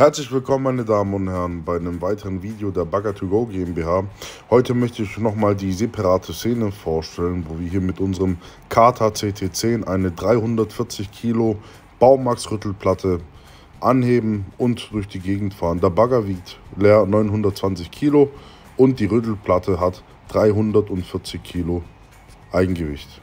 Herzlich willkommen, meine Damen und Herren, bei einem weiteren Video der Bagger 2 Go GmbH. Heute möchte ich nochmal die separate Szene vorstellen, wo wir hier mit unserem Kata CT10 eine 340 Kilo Baumax-Rüttelplatte anheben und durch die Gegend fahren. Der Bagger wiegt leer 920 Kilo und die Rüttelplatte hat 340 Kilo Eigengewicht.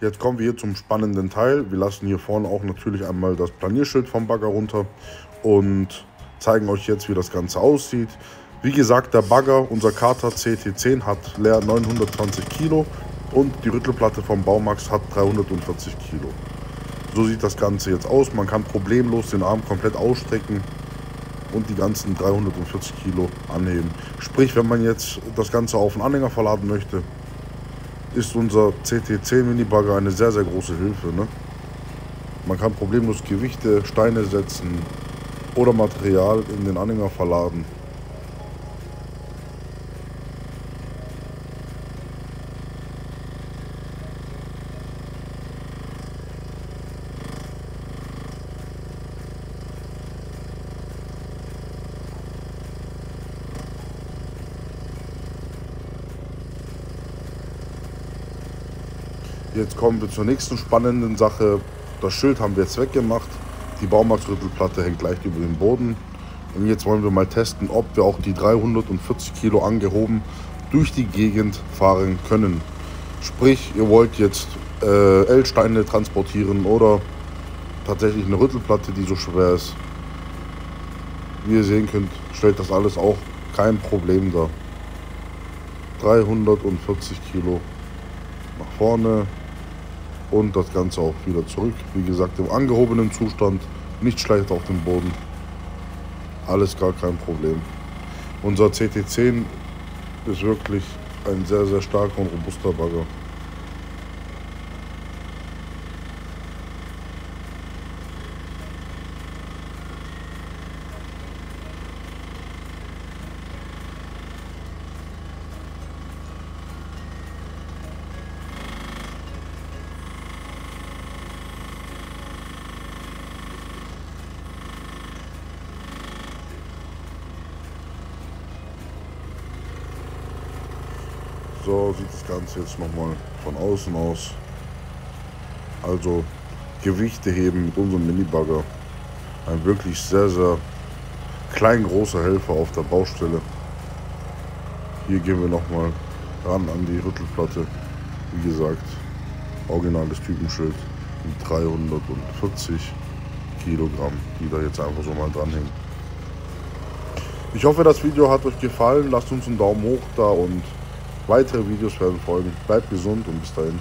Jetzt kommen wir hier zum spannenden Teil. Wir lassen hier vorne auch natürlich einmal das Planierschild vom Bagger runter und zeigen euch jetzt, wie das Ganze aussieht. Wie gesagt, der Bagger, unser Kater CT10, hat leer 920 Kilo und die Rüttelplatte vom Baumax hat 340 Kilo. So sieht das Ganze jetzt aus. Man kann problemlos den Arm komplett ausstrecken und die ganzen 340 Kilo anheben. Sprich, wenn man jetzt das Ganze auf einen Anhänger verladen möchte, ist unser CT10 Minibagger eine sehr, sehr große Hilfe. Ne? Man kann problemlos Gewichte, Steine setzen oder Material in den Anhänger verladen. Jetzt kommen wir zur nächsten spannenden Sache. Das Schild haben wir jetzt weggemacht. Die Baumarktrüttelplatte hängt leicht über dem Boden. Und jetzt wollen wir mal testen, ob wir auch die 340 Kilo angehoben durch die Gegend fahren können. Sprich, ihr wollt jetzt äh, L-Steine transportieren oder tatsächlich eine Rüttelplatte, die so schwer ist. Wie ihr sehen könnt, stellt das alles auch kein Problem dar. 340 Kilo nach vorne, und das Ganze auch wieder zurück. Wie gesagt, im angehobenen Zustand, nicht schlecht auf dem Boden. Alles gar kein Problem. Unser CT10 ist wirklich ein sehr, sehr starker und robuster Bagger. So sieht das Ganze jetzt nochmal von außen aus. Also Gewichte heben mit unserem Minibagger. Ein wirklich sehr, sehr klein großer Helfer auf der Baustelle. Hier gehen wir nochmal ran an die Rüttelplatte. Wie gesagt, originales Typenschild mit 340 Kilogramm, die da jetzt einfach so mal dranhängen. Ich hoffe, das Video hat euch gefallen. Lasst uns einen Daumen hoch da und Weitere Videos werden folgen. Bleibt gesund und bis dahin.